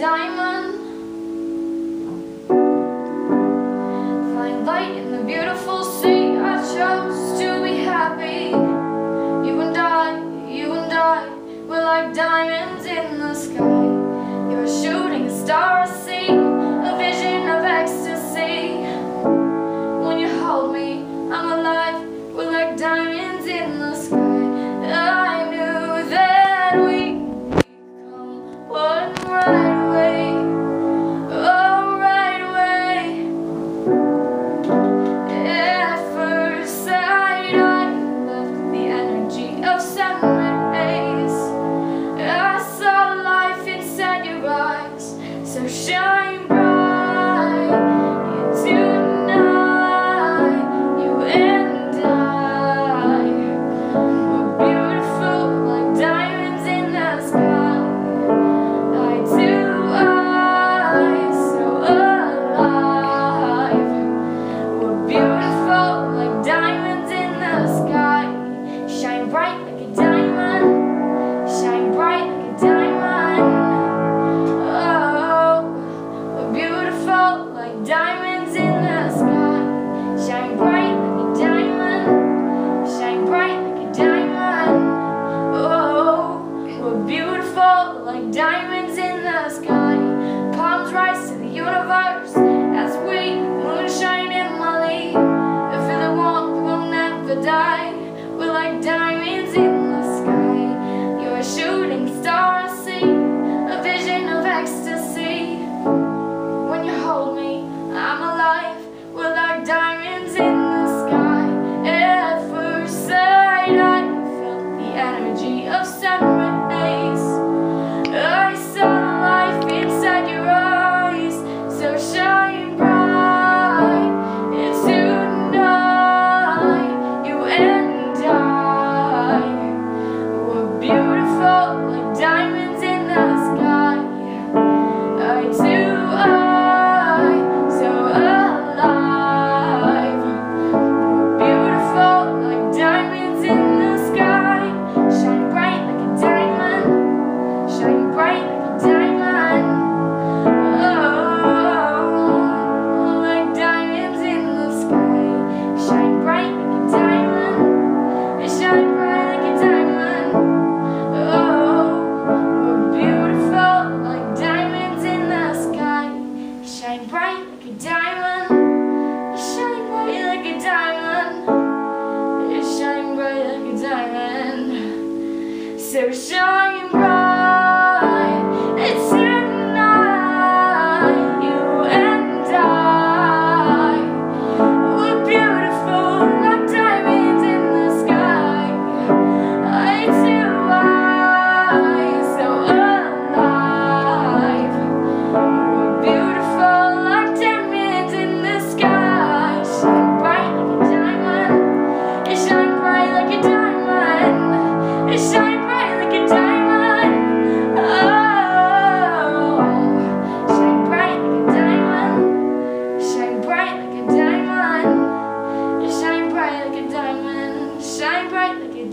diamond. Find light in the beautiful sea I chose to be happy. You and I, you and I We're like diamonds in the sky. You're shooting a shooting star,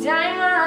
যায় মা